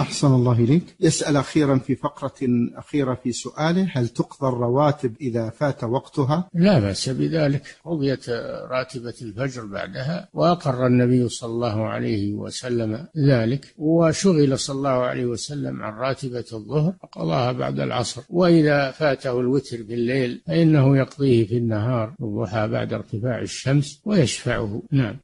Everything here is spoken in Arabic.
أحسن الله إليك. يسأل أخيرا في فقرة أخيرة في سؤاله هل تقضى الرواتب إذا فات وقتها؟ لا بأس بذلك. قضيت راتبة الفجر بعدها وأقر النبي صلى الله عليه وسلم ذلك وشغل صلى الله عليه وسلم عن راتبة الظهر قضاها بعد العصر. وإذا فاته الوتر بالليل فإنه يقضيه في النهار الضحى بعد ارتفاع الشمس ويشفعه. نعم.